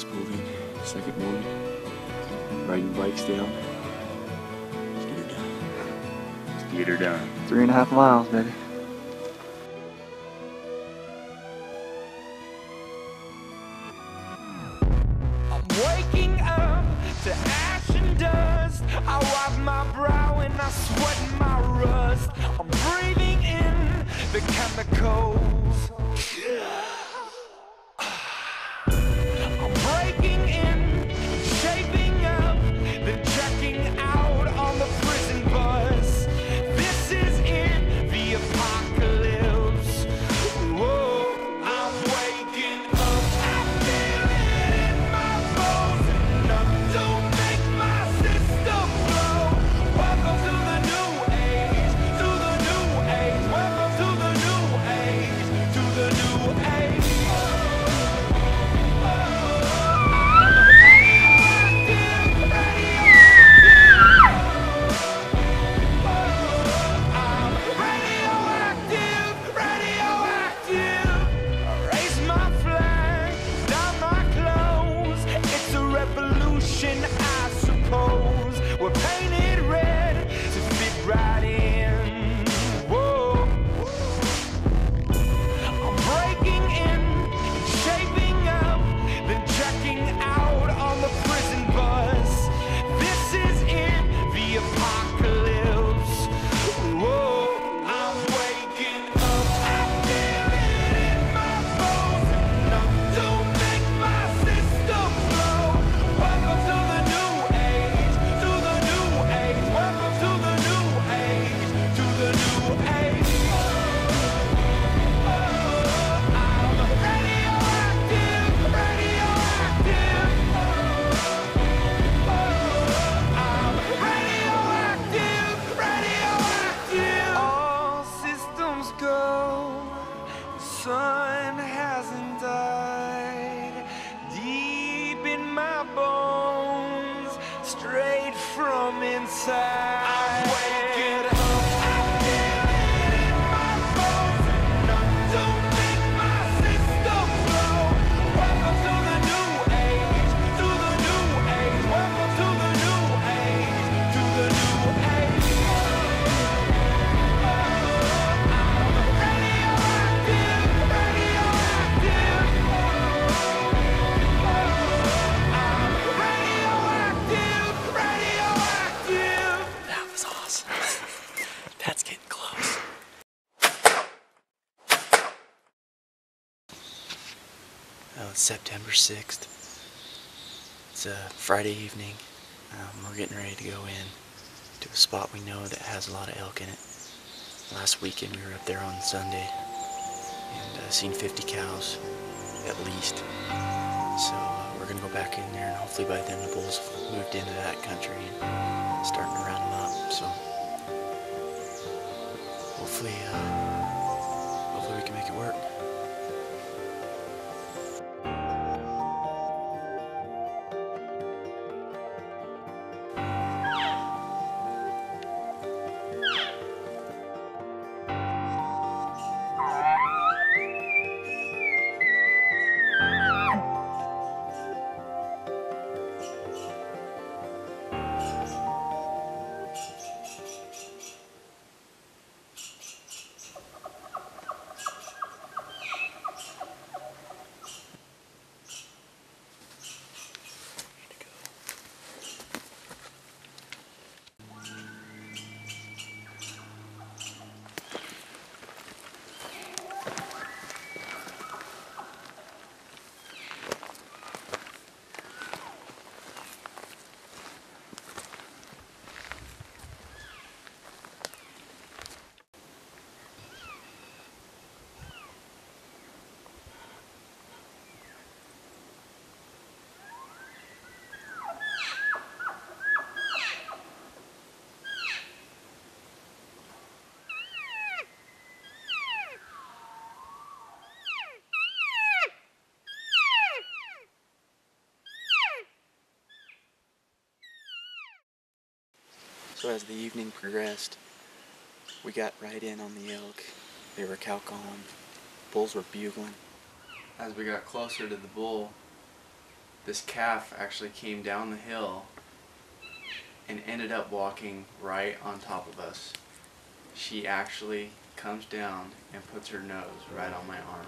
just pulled. Second morning. Riding bikes down. Let's get her done. Let's get her done. Three and a half miles, baby. I'm waking up to ash and dust. I wipe my brow and I sweat my rust. I'm breathing in the chemicals. Inside. It's September 6th. It's a Friday evening. Um, we're getting ready to go in to a spot we know that has a lot of elk in it. Last weekend we were up there on Sunday and uh, seen 50 cows at least. So uh, we're gonna go back in there and hopefully by then the bulls have moved into that country and starting to round them up. So hopefully, uh, hopefully we can make it work. So as the evening progressed, we got right in on the elk. They were cow calling. Bulls were bugling. As we got closer to the bull, this calf actually came down the hill and ended up walking right on top of us. She actually comes down and puts her nose right on my arm.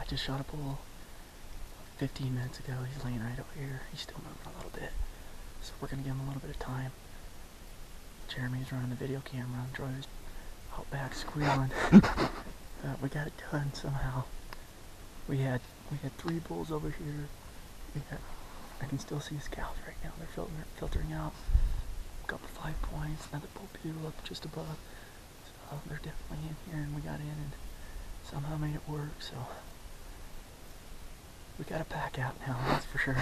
I just shot a bull 15 minutes ago. He's laying right over here. He's still moving a little bit. So we're going to give him a little bit of time. Jeremy's running the video camera. Troy's out back squealing. uh, we got it done somehow. We had we had three bulls over here. We had, I can still see his cows right now. They're filtering, filtering out. Got five points. Another bull bugle up just above. So they're definitely in here, and we got in and somehow made it work. So we gotta pack out now. That's for sure.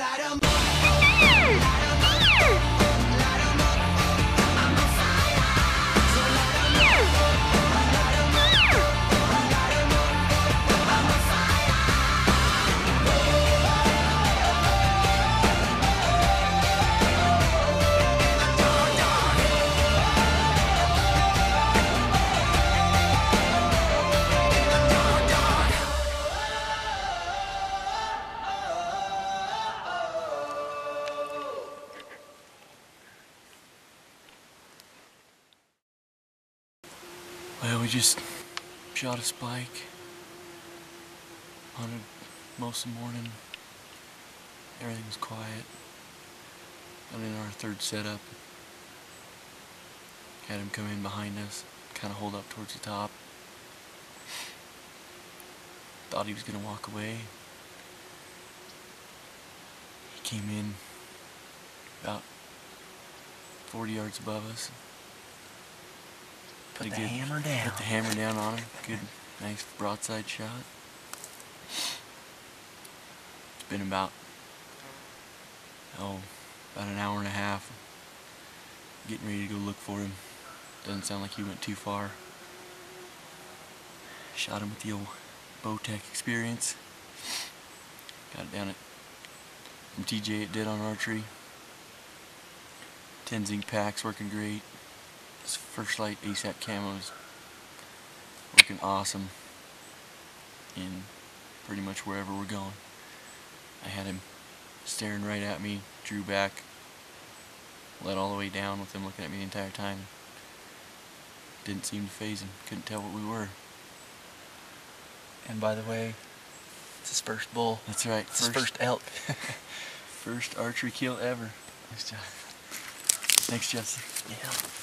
I don't know. Well, we just shot a spike. Hunted most of the morning. Everything was quiet. Got in our third setup. Had him come in behind us, kind of hold up towards the top. Thought he was gonna walk away. He came in about 40 yards above us. Put the good- hammer down. Put the hammer down on him. Good, nice broadside shot. It's been about oh, about an hour and a half. Getting ready to go look for him. Doesn't sound like he went too far. Shot him with the old Bowtech experience. Got it down at from TJ it Dead On Archery. 10 zinc packs working great. This First Lite ASAT camo is working awesome in pretty much wherever we're going. I had him staring right at me, drew back, let all the way down with him looking at me the entire time. Didn't seem to phase him, couldn't tell what we were. And by the way, it's his first bull. That's right, It's his first elk. first archery kill ever. Nice job. Thanks, Justin. yeah.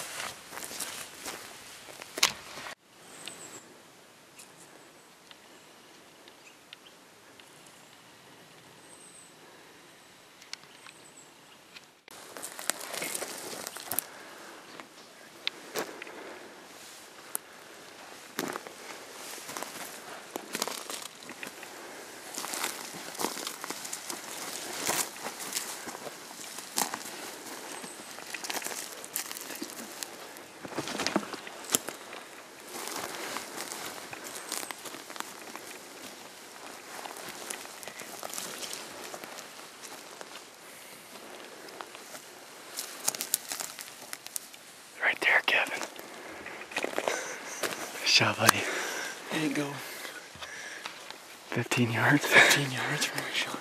Right there, Kevin. Shot, buddy. There you go 15 yards. 15 yards from where I shot.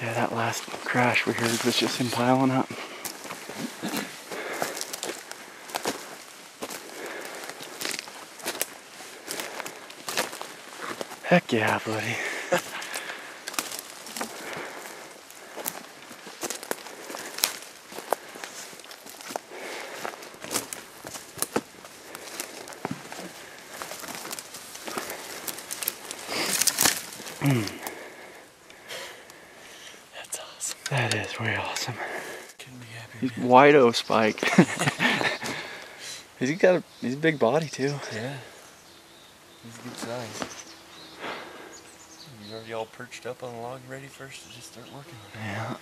Yeah, that last crash we heard was just him piling up. Heck yeah, buddy. That's awesome. That is way awesome. Couldn't be happier. He's man. wide o spike. he's got a he's a big body too. Yeah. He's a good size. He's already all perched up on the log ready for us to just start working on it. Yeah.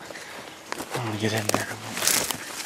I'm gonna get in there.